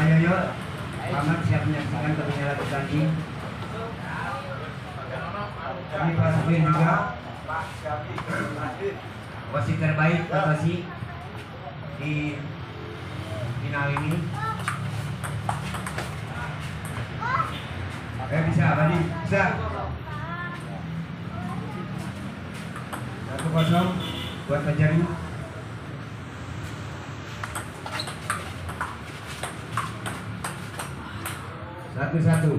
Ayo yuk, Selamat siap menyaksikan bertanding. Ini Pak Supir juga. Wasit terbaik Batasi di final ini. Eh bisa, tadi bisa. Satu kosong buat Pajari. Satu satu.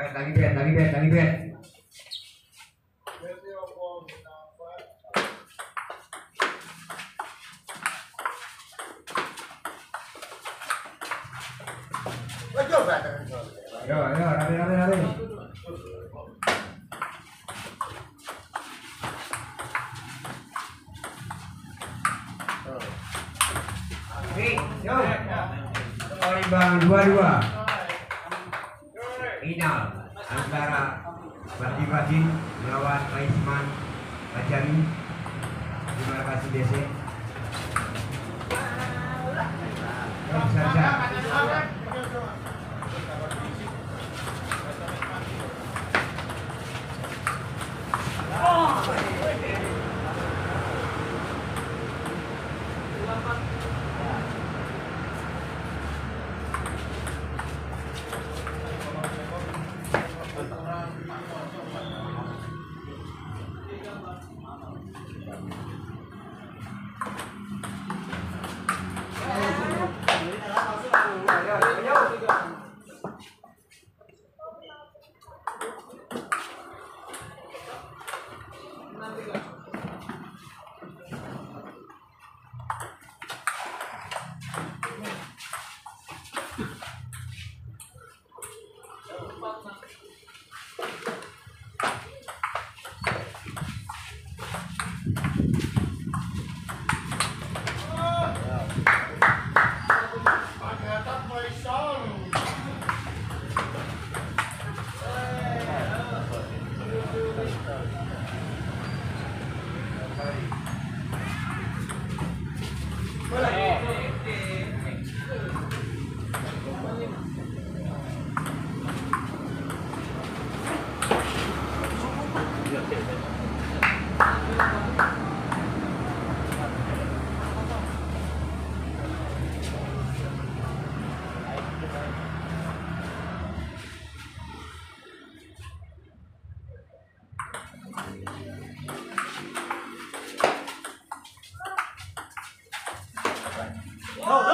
Ayo lagi bet, lagi bet, lagi bet. Yo, yo, rapi, rapi, rapi. Imbang dua-dua. Final antara Badi Badin melawan Raisman Bajani. Terima kasih DC. Oh, no.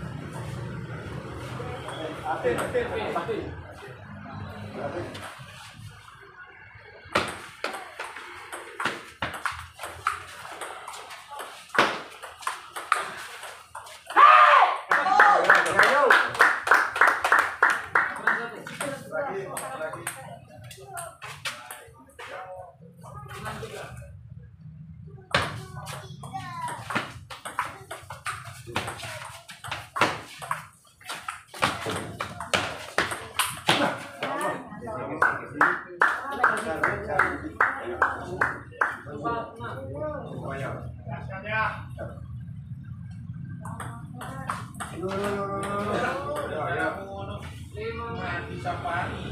对对对对对。上班。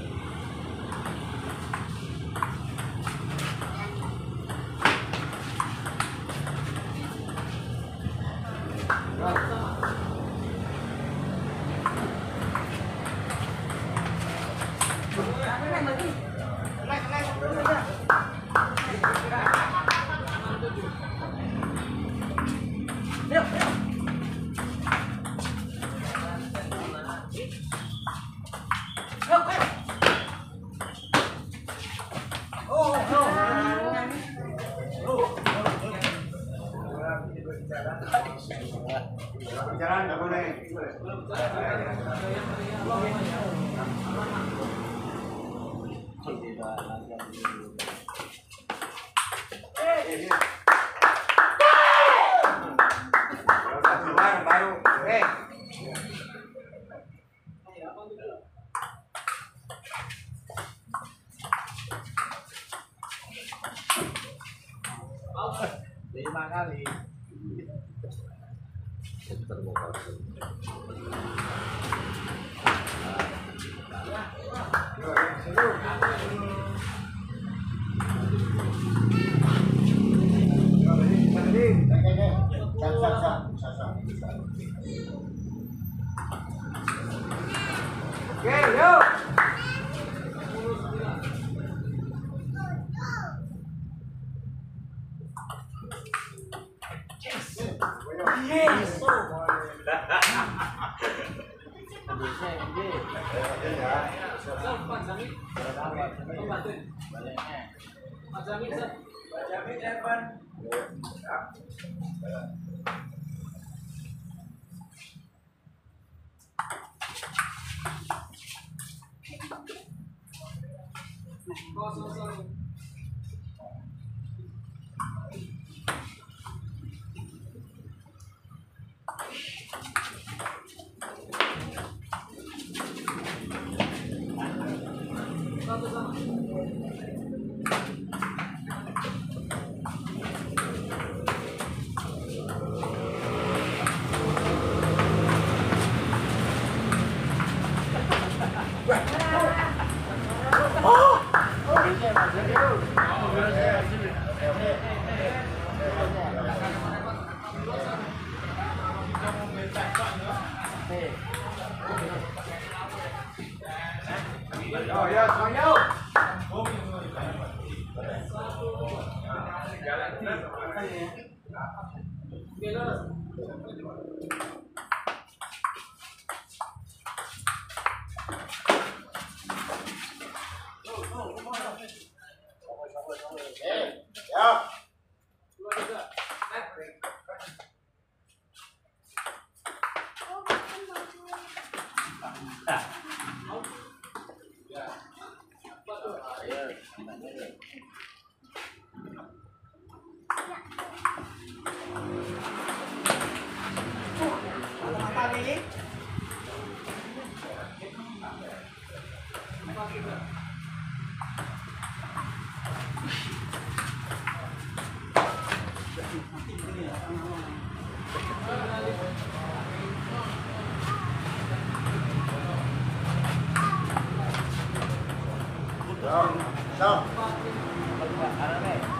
Oh Down. Down. Ano na eh?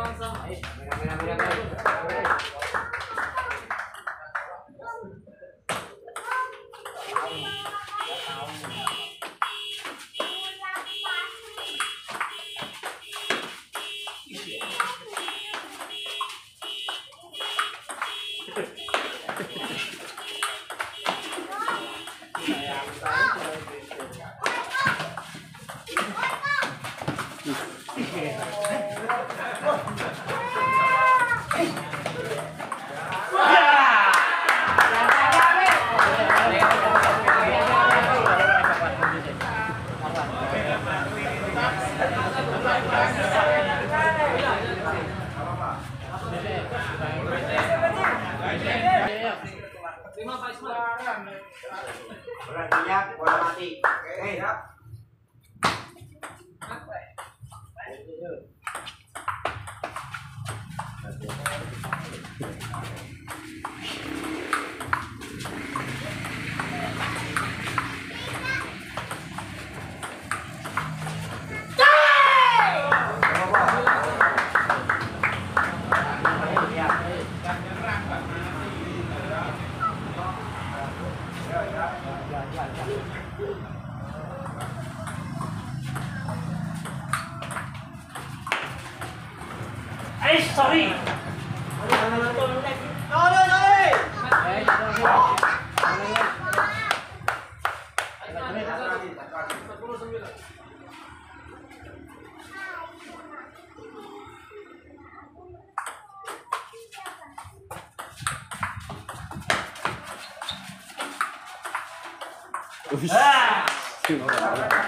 パン。Berarti ya, bola mati. Oke, siap. Ah.